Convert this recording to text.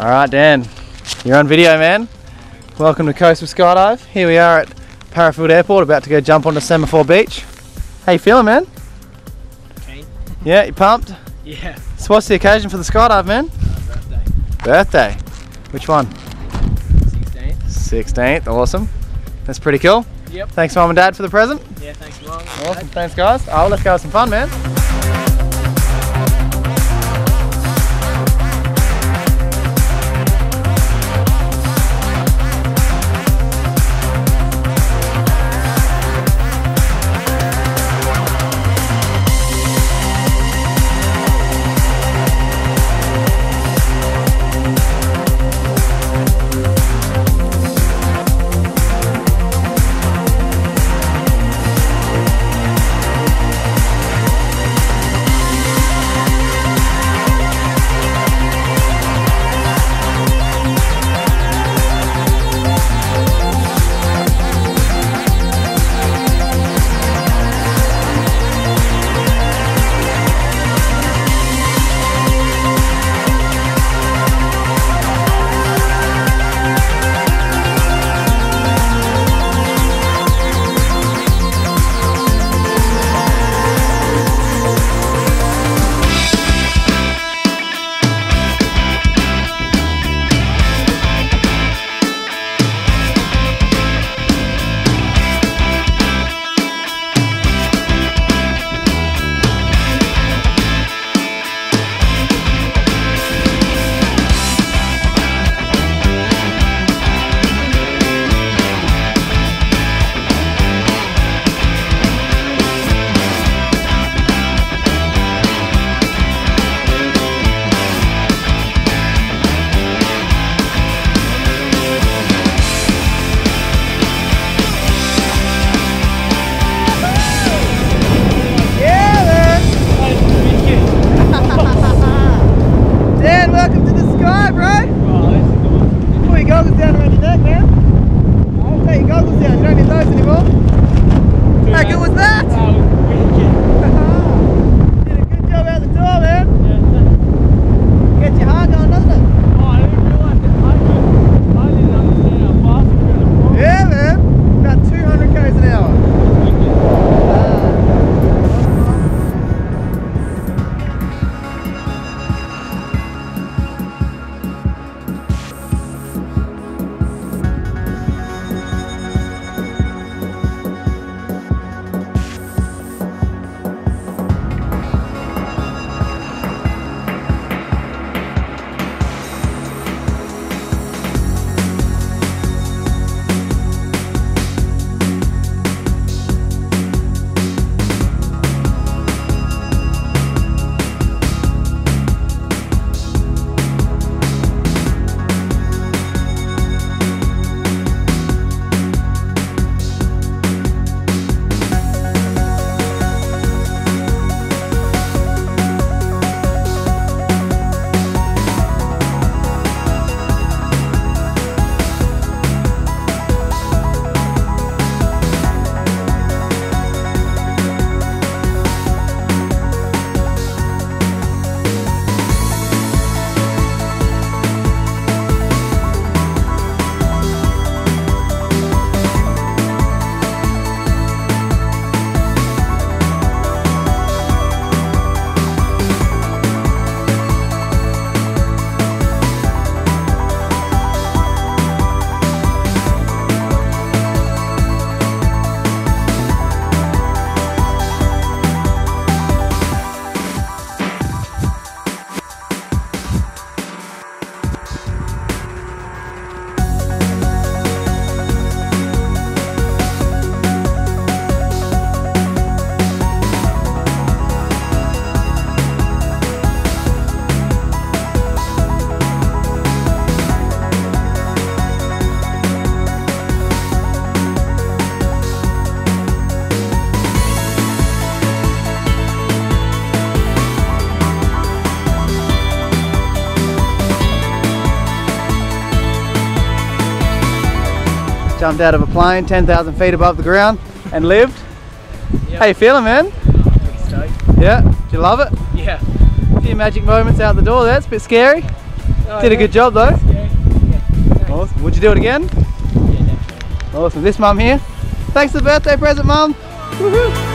All right, Dan, you're on video, man. Welcome to Coastal Skydive. Here we are at Parafield Airport, about to go jump onto Semaphore Beach. How you feeling, man? Keen? Yeah, you pumped? Yeah. So what's the occasion for the skydive, man? birthday. Birthday. Which one? 16th. 16th. Awesome. That's pretty cool. Yep. Thanks, mum and dad, for the present. Yeah, thanks, Mum. Awesome. Thanks, guys. Oh, let's go have some fun, man. Jumped out of a plane 10,000 feet above the ground and lived. How you feeling, man? Pretty stoked. Yeah, do you love it? Yeah. A few magic moments out the door there, it's a bit scary. Oh, Did a good job though. Yeah. Yeah. Awesome. Would you do it again? Yeah, definitely. Awesome. This mum here. Thanks for the birthday present, mum. Woohoo.